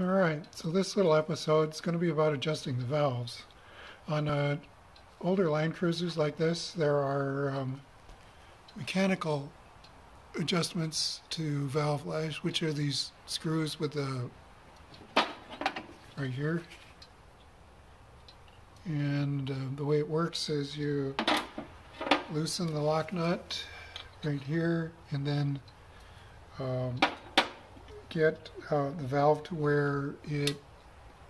All right, so this little episode is going to be about adjusting the valves. On uh, older Land Cruisers like this, there are um, mechanical adjustments to valve lash, which are these screws with the right here. And uh, the way it works is you loosen the lock nut right here and then um, get uh, the valve to where it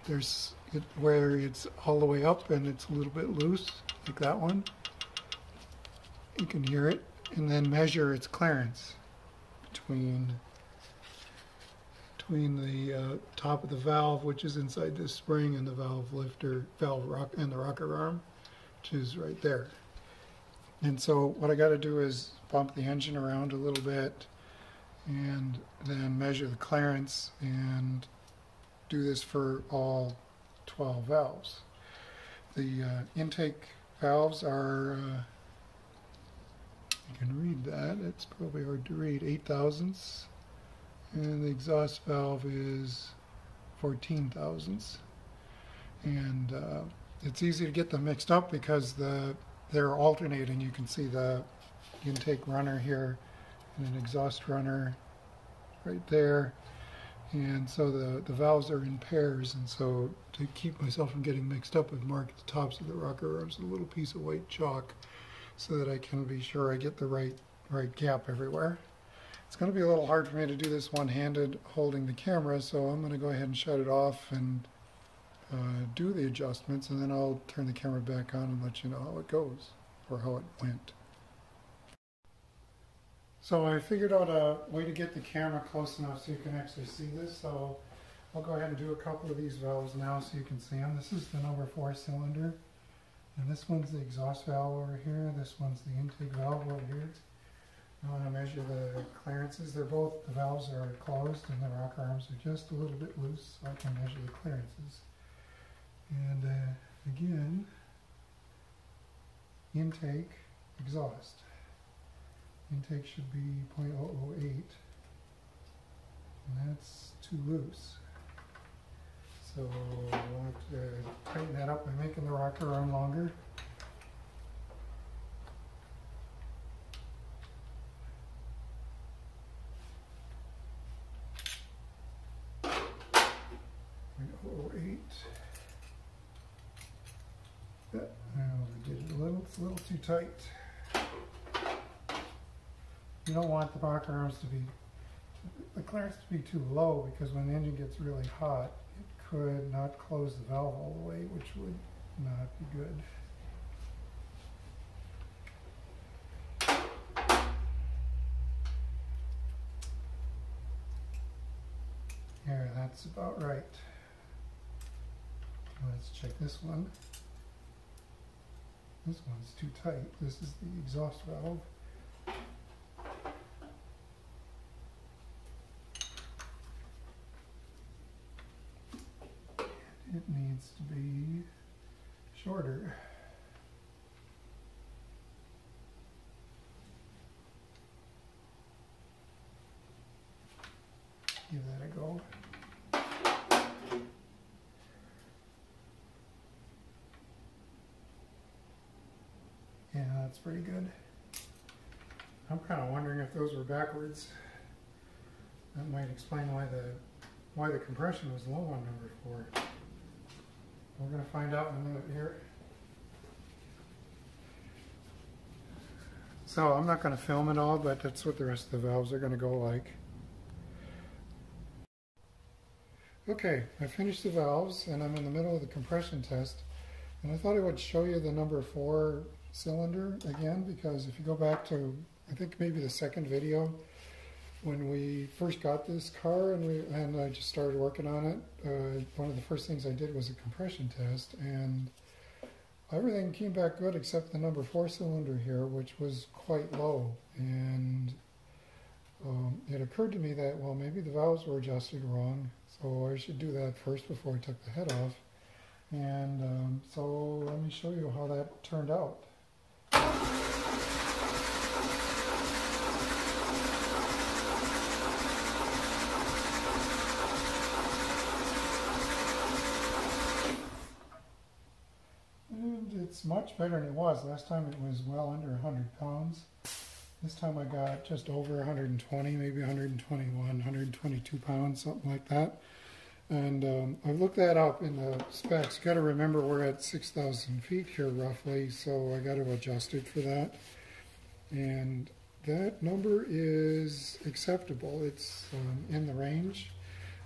there's it, where it's all the way up and it's a little bit loose like that one. You can hear it and then measure its clearance between between the uh, top of the valve which is inside this spring and the valve lifter valve rock and the rocker arm which is right there. And so what I got to do is bump the engine around a little bit and then measure the clearance and do this for all 12 valves. The uh, intake valves are, uh, you can read that, it's probably hard to read, 8 thousandths, and the exhaust valve is 14 thousandths. And uh, it's easy to get them mixed up because the they're alternating. You can see the intake runner here and an exhaust runner right there. And so the, the valves are in pairs, and so to keep myself from getting mixed up, I've marked the tops of the rocker arms with a little piece of white chalk so that I can be sure I get the right, right gap everywhere. It's going to be a little hard for me to do this one-handed holding the camera, so I'm going to go ahead and shut it off and uh, do the adjustments, and then I'll turn the camera back on and let you know how it goes, or how it went. So I figured out a way to get the camera close enough so you can actually see this. So I'll go ahead and do a couple of these valves now so you can see them. This is the number four cylinder. And this one's the exhaust valve over here. This one's the intake valve over here. I want to measure the clearances. They're both, the valves are closed and the rocker arms are just a little bit loose so I can measure the clearances. And uh, again, intake, exhaust. Intake should be 0.008, and that's too loose. So I want to tighten that up by making the rocker arm longer. Yeah, I did it a little, it's a little too tight. You don't want the rocker arms to be, the clearance to be too low because when the engine gets really hot, it could not close the valve all the way, which would not be good. Here, that's about right. Let's check this one. This one's too tight. This is the exhaust valve. it needs to be shorter. Give that a go. Yeah, that's pretty good. I'm kind of wondering if those were backwards. That might explain why the why the compression was low on number four. We're going to find out in a minute here. So I'm not going to film it all, but that's what the rest of the valves are going to go like. Okay, I finished the valves and I'm in the middle of the compression test. And I thought I would show you the number four cylinder again because if you go back to, I think maybe the second video, when we first got this car and we and I just started working on it, uh, one of the first things I did was a compression test, and everything came back good except the number four cylinder here, which was quite low. And um, it occurred to me that well maybe the valves were adjusted wrong, so I should do that first before I took the head off. And um, so let me show you how that turned out. It's much better than it was. Last time it was well under 100 pounds. This time I got just over 120, maybe 121, 122 pounds, something like that. And um, I've looked that up in the specs. You got to remember we're at 6,000 feet here roughly, so I got to adjust it for that. And that number is acceptable. It's um, in the range.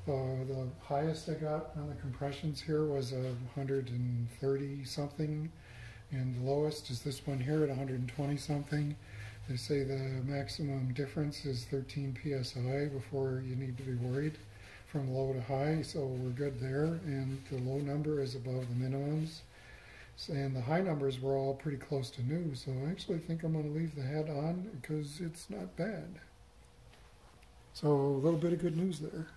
Uh, the highest I got on the compressions here was a 130 something, and the lowest is this one here at 120 something. They say the maximum difference is 13 psi before you need to be worried from low to high, so we're good there. And the low number is above the minimums. And the high numbers were all pretty close to new, so I actually think I'm going to leave the head on because it's not bad. So a little bit of good news there.